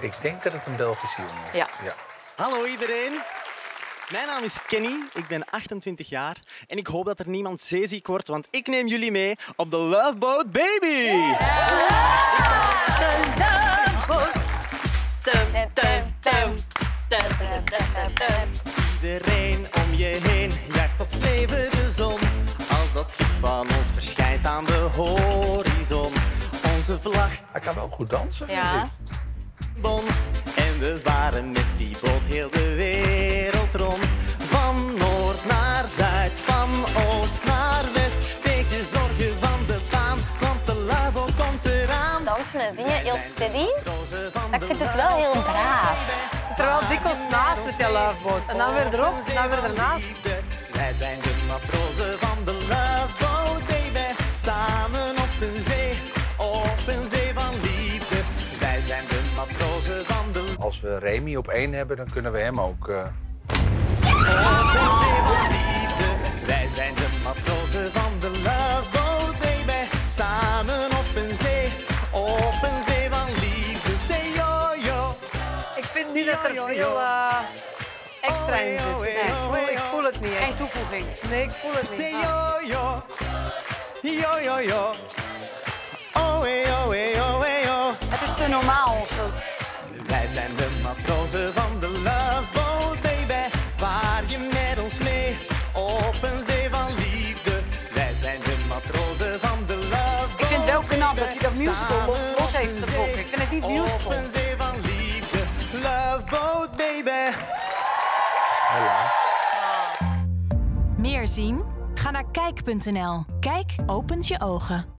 Ik denk dat het een Belgische jongen is. Ja. Hallo iedereen. Mijn naam is Kenny, ik ben 28 jaar en ik hoop dat er niemand zeeziek wordt, want ik neem jullie mee op de Love Boat Baby. Iedereen om je heen jaagt op leven de zon. Als dat schip van ons verschijnt aan de horizon. Onze vlag Hij kan wel goed dansen, vind Ja. Bond. En we waren met die boot heel de wereld rond. Van noord naar zuid, van oost naar west. Tegen zorgen van de baan, want de labo komt eraan. dansen en zingen heel steady. Maar ik vind het wel heel braaf. Zit er wel dikwijls naast met die loveboat. En dan weer erop, en dan weer ernaast. Wij zijn de matrozen van matrozen van de Als we Remy op één hebben, dan kunnen we hem ook... eh, Wij zijn de matrozen van de Love Boat, baby. Samen op een zee, op een zee van liefde. Say yo, yo. Ik vind niet dat er veel eh, extra in zit. Nee, ik, voel, ik voel het niet. Geen toevoeging. Nee, ik voel het Say niet. yo, yo. Yo, yo, yo. Wij zijn de matrozen van de Love Boat, baby. Vaar je met ons mee op een zee van liefde. Wij zijn de matrozen van de Love Boat. Ik vind het wel knap dat hij dat musical los, los heeft getrokken. Ik vind het niet musical. Op een zee van liefde. Love Boat, baby. helaas. Meer zien? Ga naar kijk.nl. Kijk opent je ogen.